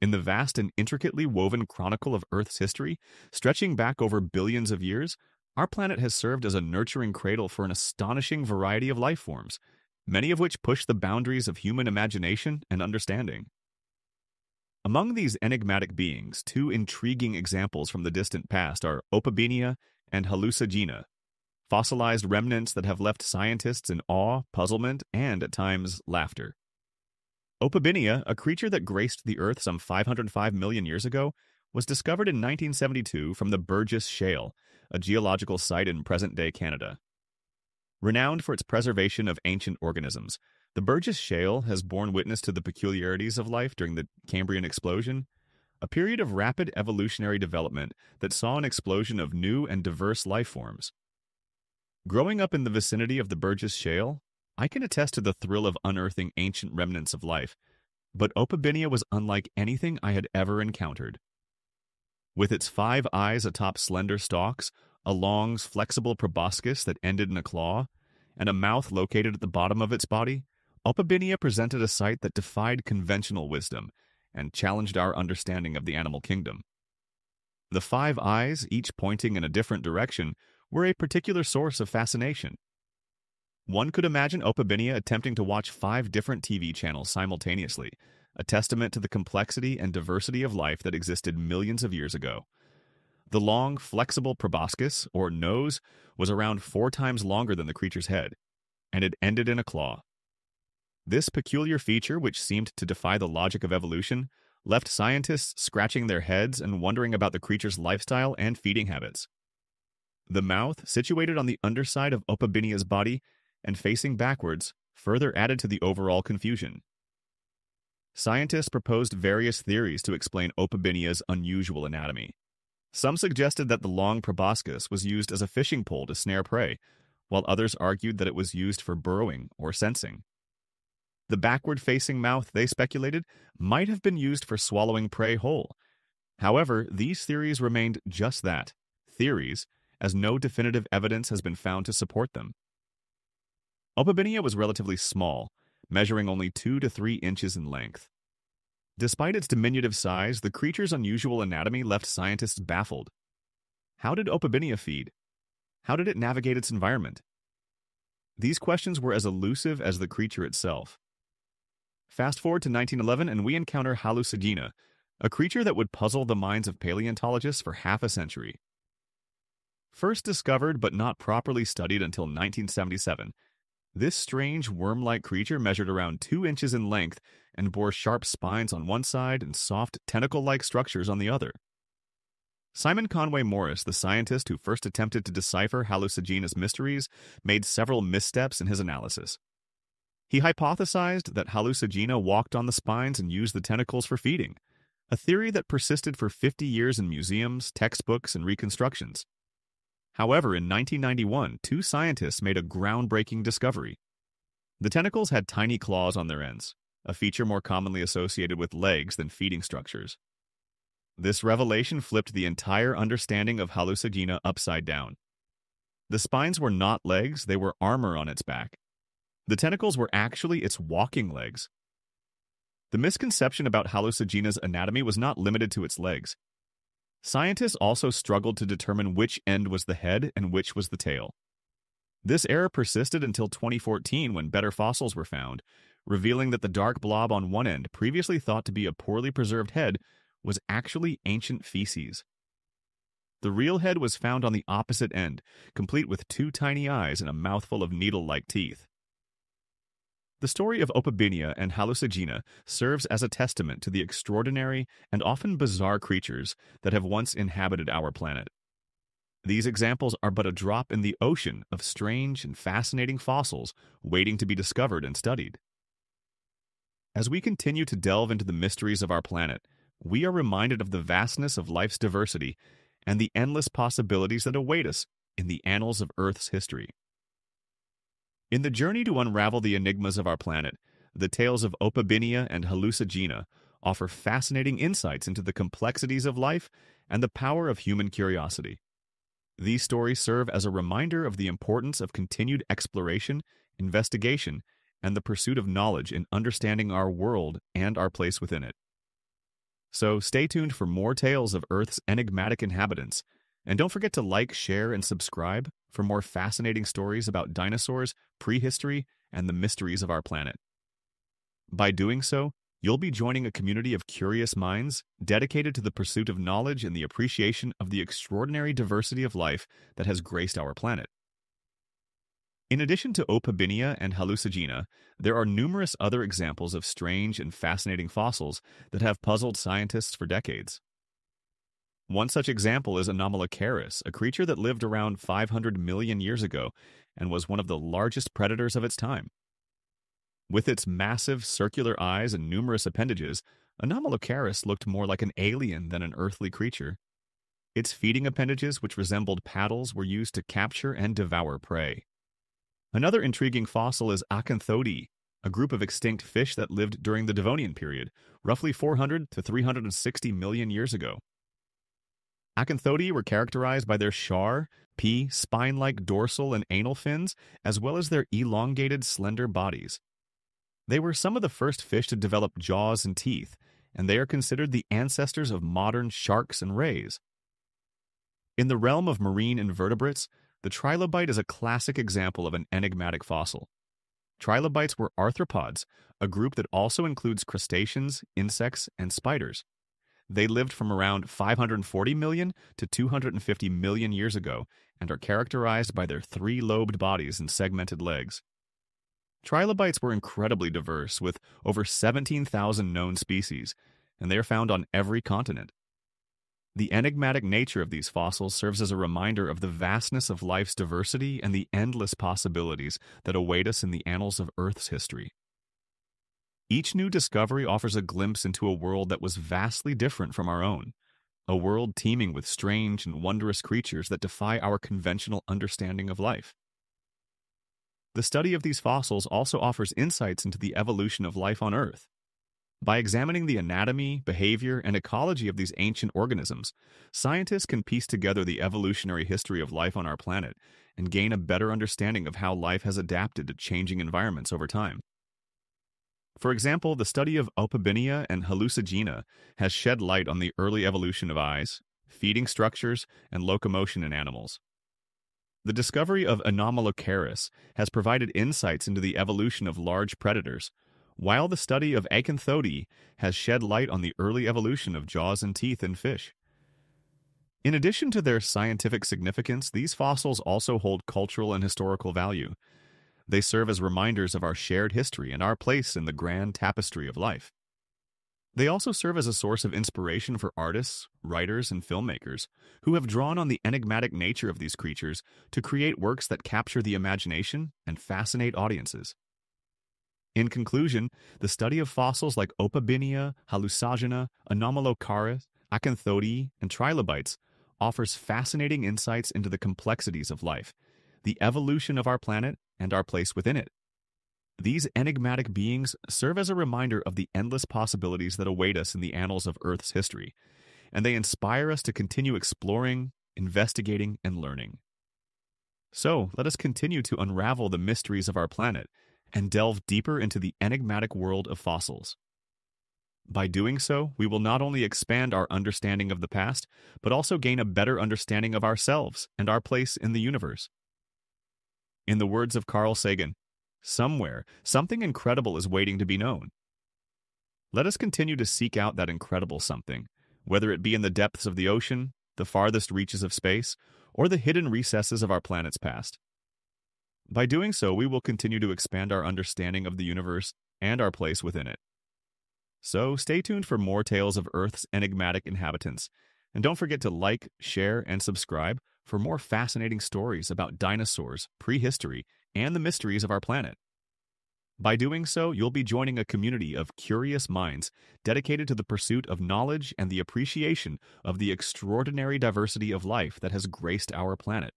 In the vast and intricately woven chronicle of Earth's history, stretching back over billions of years, our planet has served as a nurturing cradle for an astonishing variety of life forms, many of which push the boundaries of human imagination and understanding. Among these enigmatic beings, two intriguing examples from the distant past are Opabinia and Hallucigenia, fossilized remnants that have left scientists in awe, puzzlement, and, at times, laughter. Opabinia, a creature that graced the Earth some 505 million years ago, was discovered in 1972 from the Burgess Shale, a geological site in present-day Canada. Renowned for its preservation of ancient organisms, the Burgess Shale has borne witness to the peculiarities of life during the Cambrian explosion, a period of rapid evolutionary development that saw an explosion of new and diverse life forms. Growing up in the vicinity of the Burgess Shale, I can attest to the thrill of unearthing ancient remnants of life, but Opabinia was unlike anything I had ever encountered. With its five eyes atop slender stalks, a long, flexible proboscis that ended in a claw, and a mouth located at the bottom of its body, Opabinia presented a sight that defied conventional wisdom and challenged our understanding of the animal kingdom. The five eyes, each pointing in a different direction, were a particular source of fascination. One could imagine Opabinia attempting to watch five different TV channels simultaneously, a testament to the complexity and diversity of life that existed millions of years ago. The long, flexible proboscis, or nose, was around four times longer than the creature's head, and it ended in a claw. This peculiar feature, which seemed to defy the logic of evolution, left scientists scratching their heads and wondering about the creature's lifestyle and feeding habits. The mouth, situated on the underside of Opabinia's body, and facing backwards further added to the overall confusion. Scientists proposed various theories to explain Opabinia's unusual anatomy. Some suggested that the long proboscis was used as a fishing pole to snare prey, while others argued that it was used for burrowing or sensing. The backward facing mouth, they speculated, might have been used for swallowing prey whole. However, these theories remained just that theories, as no definitive evidence has been found to support them. Opabinia was relatively small, measuring only 2 to 3 inches in length. Despite its diminutive size, the creature's unusual anatomy left scientists baffled. How did Opabinia feed? How did it navigate its environment? These questions were as elusive as the creature itself. Fast forward to 1911 and we encounter Hallucigenia, a creature that would puzzle the minds of paleontologists for half a century. First discovered but not properly studied until 1977, this strange worm-like creature measured around 2 inches in length and bore sharp spines on one side and soft tentacle-like structures on the other. Simon Conway Morris, the scientist who first attempted to decipher Hallucigenia's mysteries, made several missteps in his analysis. He hypothesized that Hallucigenia walked on the spines and used the tentacles for feeding, a theory that persisted for 50 years in museums, textbooks, and reconstructions. However, in 1991, two scientists made a groundbreaking discovery. The tentacles had tiny claws on their ends, a feature more commonly associated with legs than feeding structures. This revelation flipped the entire understanding of Hallucigenia upside down. The spines were not legs, they were armor on its back. The tentacles were actually its walking legs. The misconception about Hallucigenia's anatomy was not limited to its legs. Scientists also struggled to determine which end was the head and which was the tail. This error persisted until 2014 when better fossils were found, revealing that the dark blob on one end, previously thought to be a poorly preserved head, was actually ancient feces. The real head was found on the opposite end, complete with two tiny eyes and a mouthful of needle-like teeth. The story of Opabinia and Hallucigenia serves as a testament to the extraordinary and often bizarre creatures that have once inhabited our planet. These examples are but a drop in the ocean of strange and fascinating fossils waiting to be discovered and studied. As we continue to delve into the mysteries of our planet, we are reminded of the vastness of life's diversity and the endless possibilities that await us in the annals of Earth's history. In the journey to unravel the enigmas of our planet, the tales of Opabinia and Hallucigenia offer fascinating insights into the complexities of life and the power of human curiosity. These stories serve as a reminder of the importance of continued exploration, investigation, and the pursuit of knowledge in understanding our world and our place within it. So stay tuned for more tales of Earth's enigmatic inhabitants. And don't forget to like, share, and subscribe for more fascinating stories about dinosaurs, prehistory, and the mysteries of our planet. By doing so, you'll be joining a community of curious minds dedicated to the pursuit of knowledge and the appreciation of the extraordinary diversity of life that has graced our planet. In addition to Opabinia and Hallucigenia, there are numerous other examples of strange and fascinating fossils that have puzzled scientists for decades. One such example is Anomalocaris, a creature that lived around 500 million years ago and was one of the largest predators of its time. With its massive circular eyes and numerous appendages, Anomalocaris looked more like an alien than an earthly creature. Its feeding appendages, which resembled paddles, were used to capture and devour prey. Another intriguing fossil is Acanthodii, a group of extinct fish that lived during the Devonian period, roughly 400 to 360 million years ago. Acanthodii were characterized by their char, p, spine-like dorsal and anal fins, as well as their elongated, slender bodies. They were some of the first fish to develop jaws and teeth, and they are considered the ancestors of modern sharks and rays. In the realm of marine invertebrates, the trilobite is a classic example of an enigmatic fossil. Trilobites were arthropods, a group that also includes crustaceans, insects, and spiders. They lived from around 540 million to 250 million years ago and are characterized by their three lobed bodies and segmented legs. Trilobites were incredibly diverse, with over 17,000 known species, and they are found on every continent. The enigmatic nature of these fossils serves as a reminder of the vastness of life's diversity and the endless possibilities that await us in the annals of Earth's history. Each new discovery offers a glimpse into a world that was vastly different from our own, a world teeming with strange and wondrous creatures that defy our conventional understanding of life. The study of these fossils also offers insights into the evolution of life on Earth. By examining the anatomy, behavior, and ecology of these ancient organisms, scientists can piece together the evolutionary history of life on our planet and gain a better understanding of how life has adapted to changing environments over time. For example, the study of Opabinia and Hallucigenia has shed light on the early evolution of eyes, feeding structures, and locomotion in animals. The discovery of Anomalocaris has provided insights into the evolution of large predators, while the study of Acanthodii has shed light on the early evolution of jaws and teeth in fish. In addition to their scientific significance, these fossils also hold cultural and historical value. They serve as reminders of our shared history and our place in the grand tapestry of life. They also serve as a source of inspiration for artists, writers, and filmmakers who have drawn on the enigmatic nature of these creatures to create works that capture the imagination and fascinate audiences. In conclusion, the study of fossils like Opabinia, Hallucigenia, Anomalocaris, Acanthodii, and trilobites offers fascinating insights into the complexities of life, the evolution of our planet, and our place within it. These enigmatic beings serve as a reminder of the endless possibilities that await us in the annals of Earth's history, and they inspire us to continue exploring, investigating, and learning. So, let us continue to unravel the mysteries of our planet and delve deeper into the enigmatic world of fossils. By doing so, we will not only expand our understanding of the past, but also gain a better understanding of ourselves and our place in the universe. In the words of Carl Sagan, somewhere, something incredible is waiting to be known. Let us continue to seek out that incredible something, whether it be in the depths of the ocean, the farthest reaches of space, or the hidden recesses of our planet's past. By doing so, we will continue to expand our understanding of the universe and our place within it. So stay tuned for more tales of Earth's enigmatic inhabitants, and don't forget to like, share, and subscribe for more fascinating stories about dinosaurs, prehistory, and the mysteries of our planet. By doing so, you'll be joining a community of curious minds dedicated to the pursuit of knowledge and the appreciation of the extraordinary diversity of life that has graced our planet.